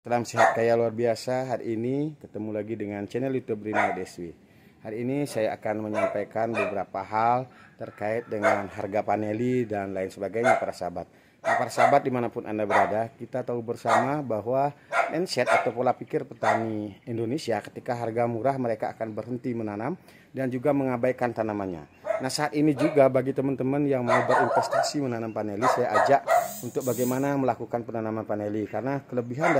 Salam sehat kaya luar biasa. Hari ini ketemu lagi dengan channel YouTube Rina Deswi. Hari ini saya akan menyampaikan beberapa hal terkait dengan harga paneli dan lain sebagainya para sahabat. Nah, para sahabat di mana pun Anda berada, kita tahu bersama bahwa mindset atau pola pikir petani Indonesia ketika harga murah mereka akan berhenti menanam dan juga mengabaikan tanamannya. Nah saat ini juga bagi teman-teman yang mau berinvestasi menanam paneli, saya ajak untuk bagaimana melakukan penanaman paneli karena kelebihan dari